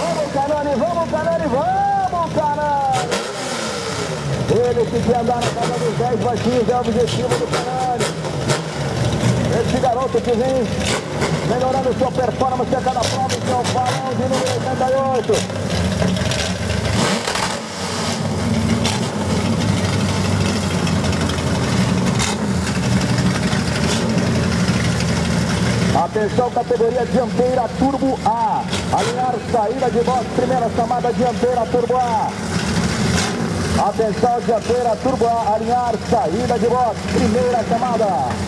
Vamos, Canani, vamos, Canani, vamos, Canani! Ele que quer andar na casa dos 10 baixinhos é o objetivo do Canani. Esse garoto que vem melhorando sua performance a cada prova, que é o Farão de número 88. Atenção, categoria dianteira Turbo A. Alinhar saída de box, primeira chamada dianteira Turbo A. Atenção, dianteira Turbo A. Alinhar saída de box, primeira chamada.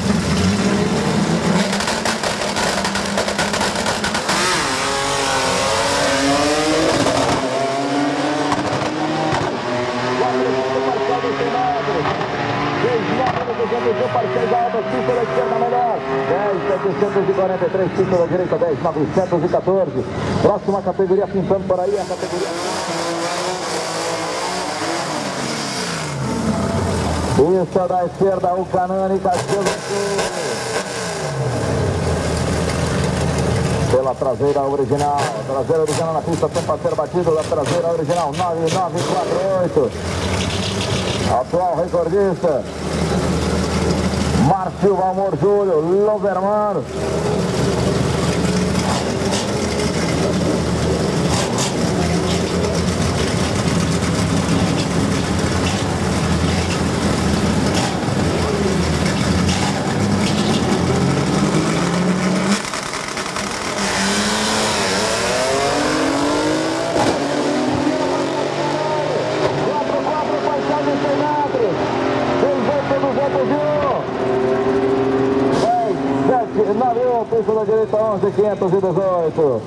Parceiro parceiro alta, pista da esquerda melhor. 10, 743, pista da direita, 10, 914. Próxima categoria pintando por aí, a categoria... Pista da esquerda, o Canani, Caxias Pela traseira original, traseira original na pista, a ser batido da traseira original, 9948. Atual recordista. Márcio Valmor Júlio, Loverman. 10, 7, 9, 1, pista da direita 11, 518.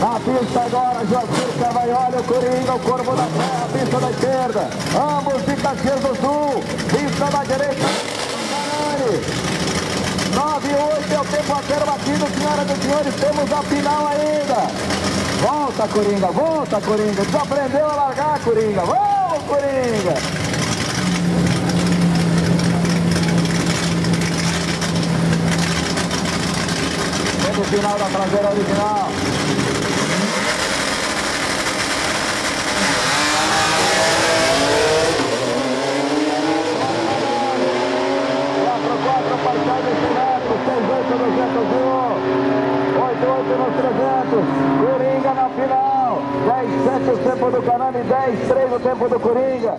Na pista agora, Joaquim Cavaioli, o Coringa, o Corvo da Terra, pista da esquerda. Ambos de Caxias do Sul, pista da direita, Canani. 9 8 é o tempo a ser batido, senhoras e senhores, temos a final ainda. Volta, Coringa, volta, Coringa. Desaprendeu a largar, Coringa. Vamos, Coringa. Final da traseira original. Coringa na final. 10, 7 o tempo do Caname, 10, 3 o tempo do Coringa.